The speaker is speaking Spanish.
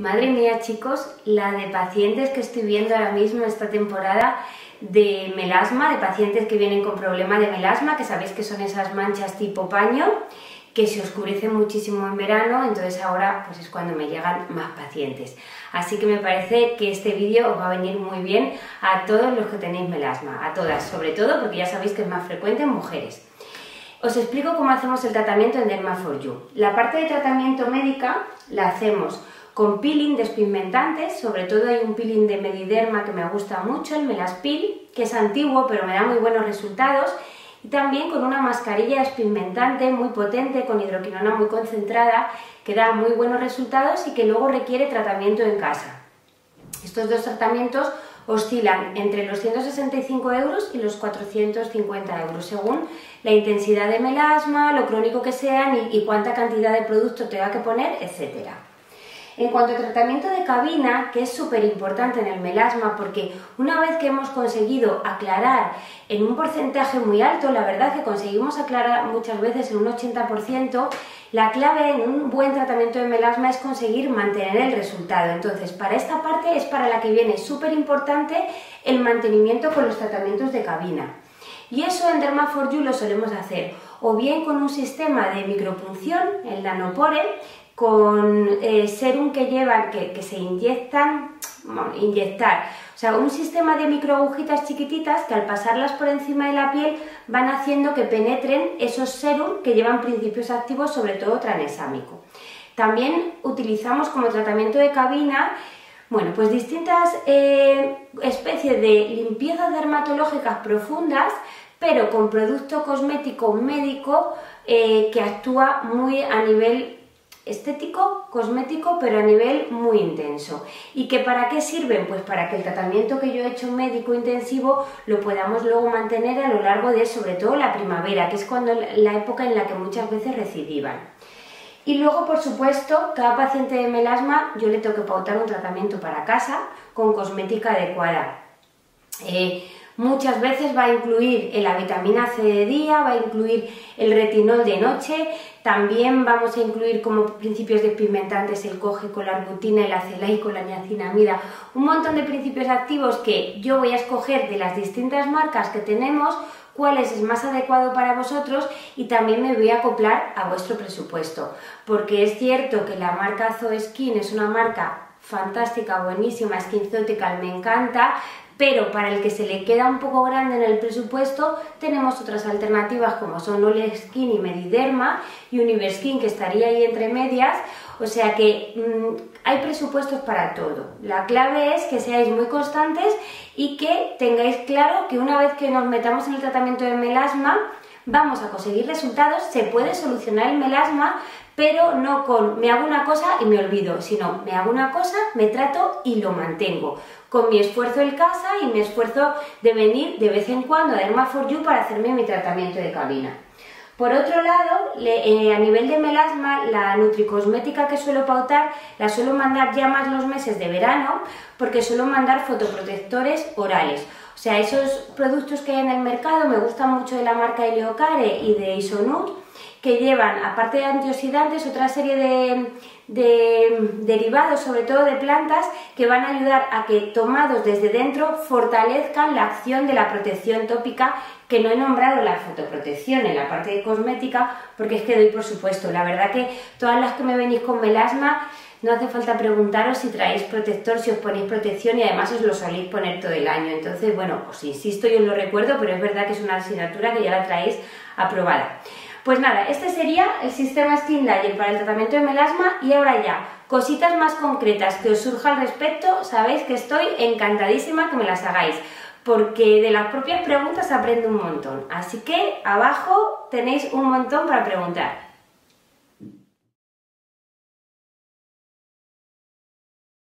Madre mía, chicos, la de pacientes que estoy viendo ahora mismo esta temporada de melasma, de pacientes que vienen con problema de melasma, que sabéis que son esas manchas tipo paño, que se oscurecen muchísimo en verano, entonces ahora pues es cuando me llegan más pacientes. Así que me parece que este vídeo os va a venir muy bien a todos los que tenéis melasma, a todas, sobre todo porque ya sabéis que es más frecuente en mujeres. Os explico cómo hacemos el tratamiento en Derma4U. La parte de tratamiento médica la hacemos con peeling despigmentantes, sobre todo hay un peeling de Mediderma que me gusta mucho, el Melaspil, que es antiguo pero me da muy buenos resultados, y también con una mascarilla despigmentante muy potente, con hidroquinona muy concentrada, que da muy buenos resultados y que luego requiere tratamiento en casa. Estos dos tratamientos oscilan entre los 165 euros y los 450 euros, según la intensidad de melasma, lo crónico que sean y, cuánta cantidad de producto tenga que poner, etcétera. En cuanto al tratamiento de cabina, que es súper importante en el melasma, porque una vez que hemos conseguido aclarar en un porcentaje muy alto, la verdad que conseguimos aclarar muchas veces en un 80%, la clave en un buen tratamiento de melasma es conseguir mantener el resultado. Entonces, para esta parte es para la que viene súper importante el mantenimiento con los tratamientos de cabina. Y eso en Derma4U lo solemos hacer o bien con un sistema de micropunción, el nanopore, con eh, serum que llevan, que, se inyectan, bueno, inyectar, o sea, un sistema de microagujitas chiquititas que al pasarlas por encima de la piel van haciendo que penetren esos serum que llevan principios activos, sobre todo tranexámico. También utilizamos como tratamiento de cabina bueno, pues distintas eh, especies de limpiezas dermatológicas profundas, pero con producto cosmético médico eh, que actúa muy a nivel estético, cosmético, pero a nivel muy intenso. ¿Y que para qué sirven? Pues para que el tratamiento que yo he hecho médico intensivo lo podamos luego mantener a lo largo de sobre todo la primavera, que es cuando la época en la que muchas veces recidivan. Y luego, por supuesto, cada paciente de melasma yo le tengo que pautar un tratamiento para casa con cosmética adecuada. Eh, Muchas veces va a incluir la vitamina C de día, va a incluir el retinol de noche, también vamos a incluir como principios despigmentantes el coge con la arbutina, el acelaico, la niacinamida, un montón de principios activos que yo voy a escoger de las distintas marcas que tenemos cuál es más adecuado para vosotros y también me voy a acoplar a vuestro presupuesto, porque es cierto que la marca Zoe Skin es una marca fantástica, buenísima, SkinCeutical, me encanta, pero para el que se le queda un poco grande en el presupuesto tenemos otras alternativas como son Ole Skin y Mediderma y Universkin que estaría ahí entre medias, o sea que mm, hay presupuestos para todo. La clave es que seáis muy constantes y que tengáis claro que una vez que nos metamos en el tratamiento de melasma vamos a conseguir resultados, se puede solucionar el melasma, pero no con me hago una cosa y me olvido, sino me hago una cosa, me trato y lo mantengo, con mi esfuerzo en casa y mi esfuerzo de venir de vez en cuando a Derma4U para hacerme mi tratamiento de cabina. Por otro lado, eh, a nivel de melasma, la nutricosmética que suelo pautar la suelo mandar ya más los meses de verano porque suelo mandar fotoprotectores orales. O sea, esos productos que hay en el mercado me gustan mucho de la marca Eleocare y de Isonut que llevan, aparte de antioxidantes, otra serie de, derivados, sobre todo de plantas, que van a ayudar a que tomados desde dentro fortalezcan la acción de la protección tópica, que no he nombrado la fotoprotección en la parte de cosmética, porque es que doy por supuesto. La verdad que todas las que me venís con melasma, no hace falta preguntaros si traéis protector, si os ponéis protección y además os lo soléis poner todo el año. Entonces, bueno, os insisto, yo lo recuerdo, pero es verdad que es una asignatura que ya la traéis aprobada. Pues nada, este sería el sistema Skin Layer para el tratamiento de melasma y ahora ya, cositas más concretas que os surja al respecto, sabéis que estoy encantadísima que me las hagáis porque de las propias preguntas aprendo un montón. Así que abajo tenéis un montón para preguntar.